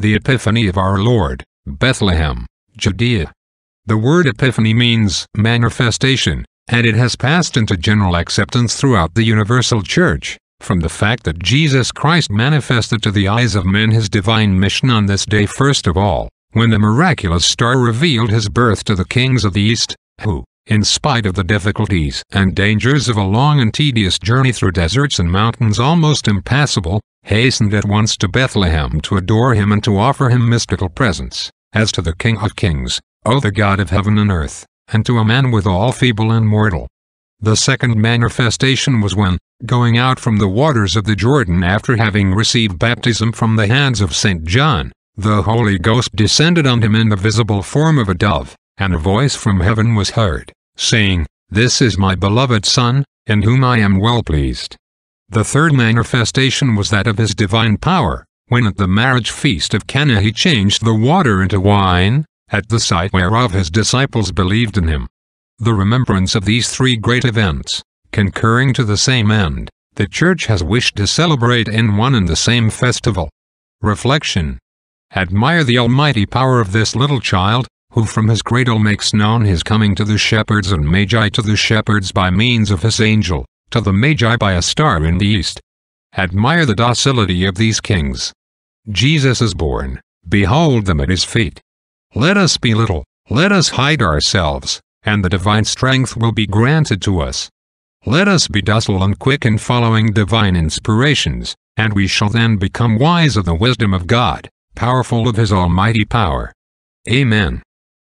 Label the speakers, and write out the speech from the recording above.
Speaker 1: the Epiphany of our Lord, Bethlehem, Judea. The word Epiphany means manifestation, and it has passed into general acceptance throughout the universal church, from the fact that Jesus Christ manifested to the eyes of men his divine mission on this day first of all, when the miraculous star revealed his birth to the kings of the East, who, in spite of the difficulties and dangers of a long and tedious journey through deserts and mountains almost impassable, hastened at once to Bethlehem to adore him and to offer him mystical presents, as to the King of Kings, O the God of heaven and earth, and to a man withal feeble and mortal. The second manifestation was when, going out from the waters of the Jordan after having received baptism from the hands of St. John, the Holy Ghost descended on him in the visible form of a dove, and a voice from heaven was heard, saying, This is my beloved Son, in whom I am well pleased. The third manifestation was that of his divine power, when at the marriage feast of Cana he changed the water into wine, at the sight whereof his disciples believed in him. The remembrance of these three great events, concurring to the same end, the Church has wished to celebrate in one and the same festival. Reflection Admire the almighty power of this little child, who from his cradle makes known his coming to the shepherds and magi to the shepherds by means of his angel, to the magi by a star in the east. Admire the docility of these kings. Jesus is born, behold them at his feet. Let us be little, let us hide ourselves, and the divine strength will be granted to us. Let us be docile and quick in following divine inspirations, and we shall then become wise of the wisdom of God, powerful of his almighty power. Amen.